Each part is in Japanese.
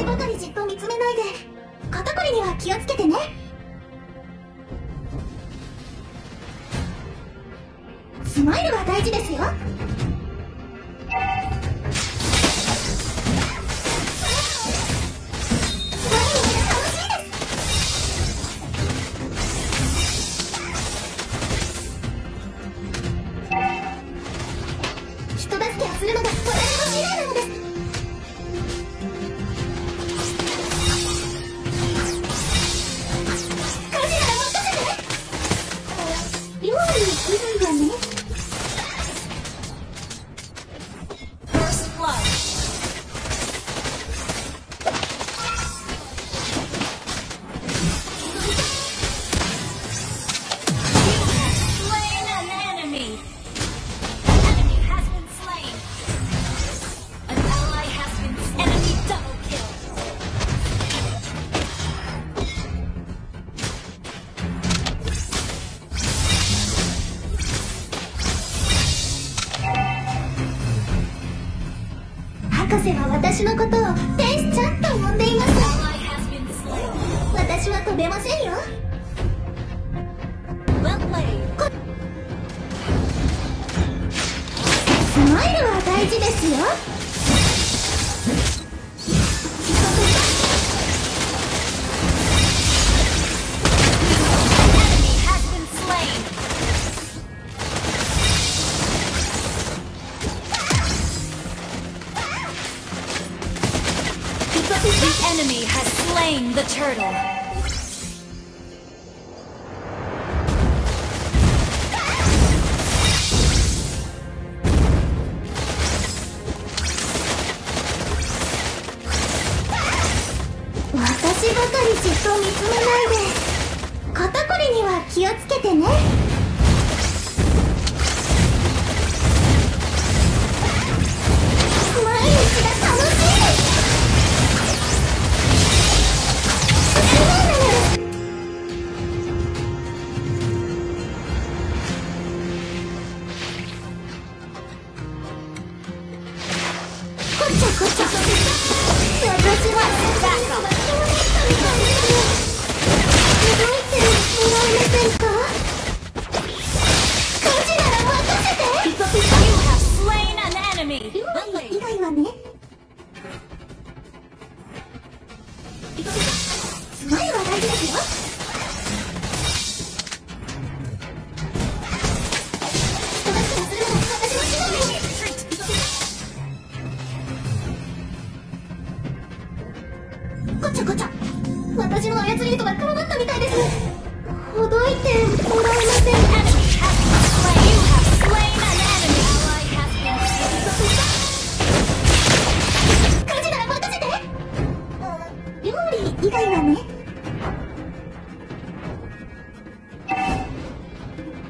仕事に実況見つめないで。肩こりには気をつけてね。スマイルが大事ですよ。出ませんよ。Well スマイルは大事ですよ。The enemy has slain the turtle.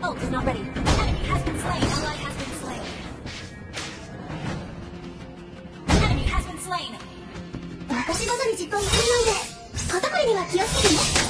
Ult is not ready. Enemy has been slain. Ally has been slain. Enemy has been slain. 私ごとに実行するので、肩こりには気をつけてね。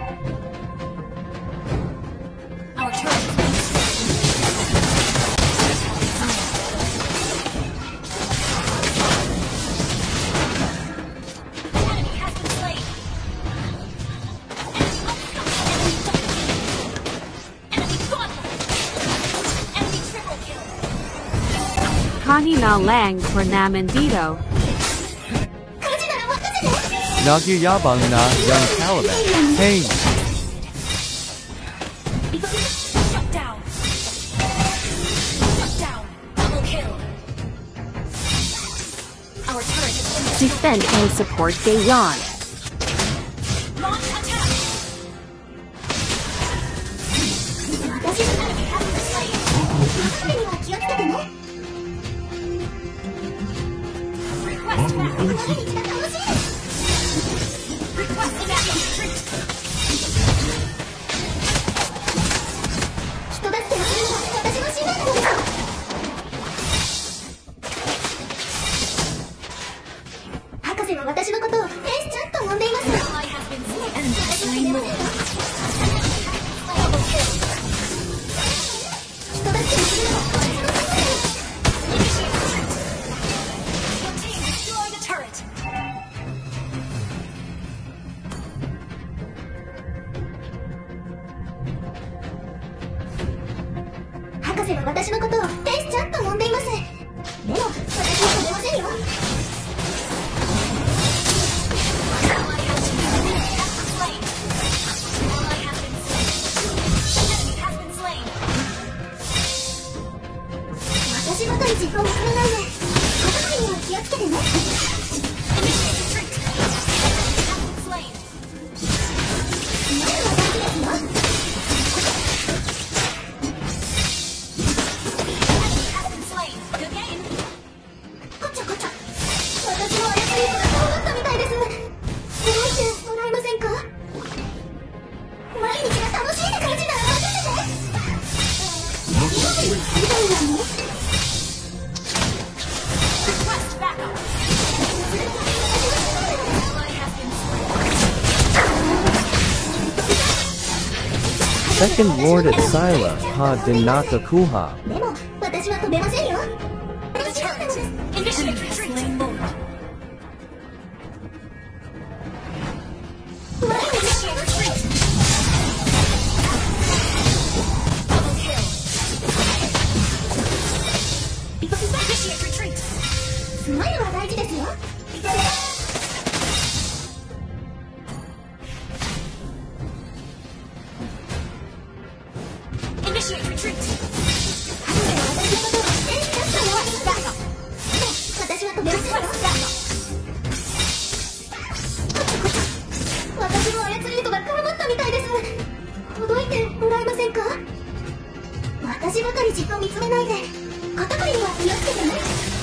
Hani na lang for pernaman dito. Nagyayabang na young Taliban. Hey! Defend and support Gayon. 生は私のことを天使ちゃんと呼んでいます。私のことを天使 second lord at Sila, Ha Dinaka Kuha. 私ばかりじっと見つめないで肩こりには気をつけてね。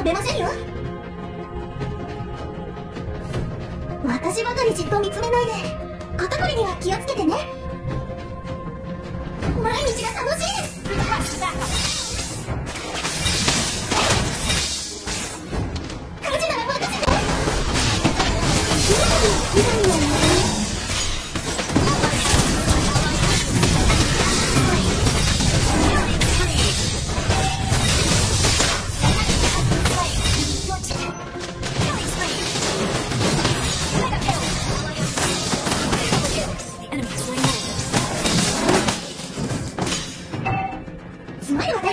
と出ませんよ。私ばかりじっと見つめないで肩こりには気をつけてね。毎日が楽しい。すごいわね